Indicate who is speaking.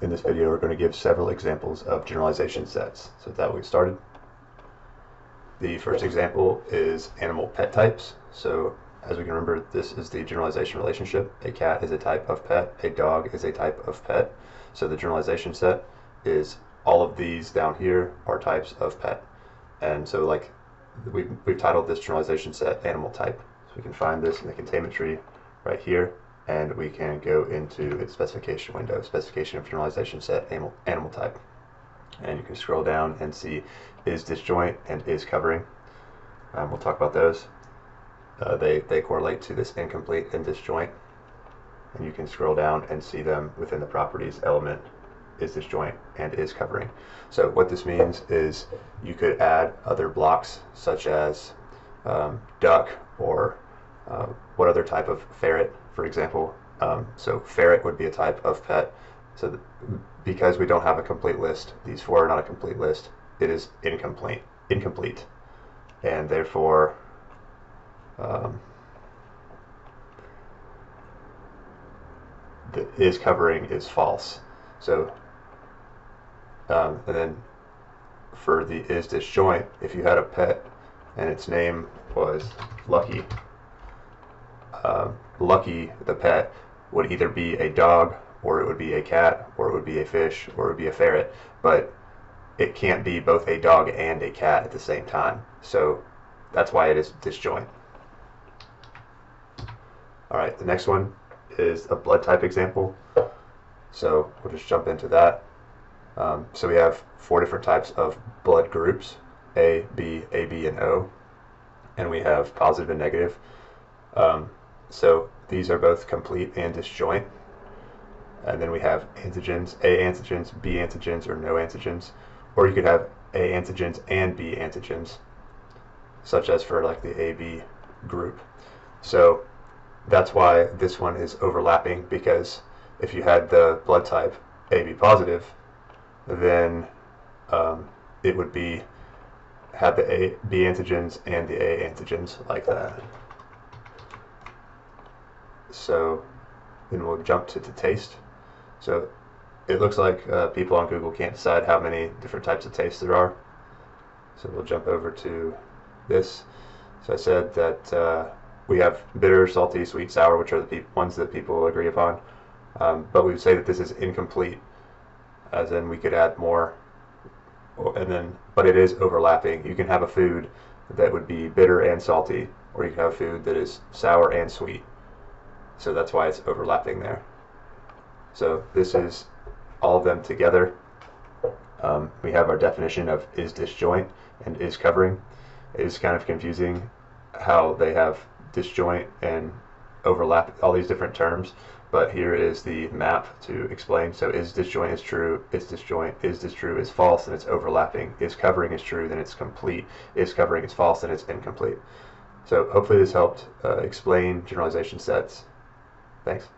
Speaker 1: In this video, we're going to give several examples of generalization sets. So that, we started. The first example is animal pet types. So as we can remember, this is the generalization relationship. A cat is a type of pet. A dog is a type of pet. So the generalization set is all of these down here are types of pet. And so like we've, we've titled this generalization set animal type. So we can find this in the containment tree right here and we can go into its specification window, specification of generalization set animal, animal type. And you can scroll down and see is disjoint and is covering. Um, we'll talk about those. Uh, they, they correlate to this incomplete and disjoint. And you can scroll down and see them within the properties element is disjoint and is covering. So what this means is you could add other blocks such as um, duck or uh, what other type of ferret for example. Um, so ferret would be a type of pet. So because we don't have a complete list, these four are not a complete list. It is incomplete, incomplete, and therefore um, the is covering is false. So um, and then for the is disjoint, if you had a pet and its name was Lucky, uh, Lucky the pet would either be a dog or it would be a cat or it would be a fish or it would be a ferret, but it can't be both a dog and a cat at the same time. So that's why it is disjoint. All right, the next one is a blood type example. So we'll just jump into that. Um, so we have four different types of blood groups, A, B, AB, and O. And we have positive and negative. Um, so these are both complete and disjoint. And then we have antigens, A antigens, B antigens, or no antigens. Or you could have A antigens and B antigens, such as for like the AB group. So that's why this one is overlapping because if you had the blood type AB positive, then um, it would be have the A, B antigens and the A antigens like that. So then we'll jump to the taste. So it looks like uh, people on Google can't decide how many different types of taste there are. So we'll jump over to this. So I said that uh, we have bitter, salty, sweet, sour, which are the ones that people agree upon. Um, but we would say that this is incomplete, as in we could add more, and then, but it is overlapping. You can have a food that would be bitter and salty, or you can have food that is sour and sweet. So that's why it's overlapping there. So this is all of them together. Um, we have our definition of is disjoint and is covering. It is kind of confusing how they have disjoint and overlap all these different terms, but here is the map to explain. So is disjoint is true, is disjoint, is this true is false, and it's overlapping. Is covering is true, then it's complete. Is covering is false, then it's incomplete. So hopefully this helped uh, explain generalization sets Thanks.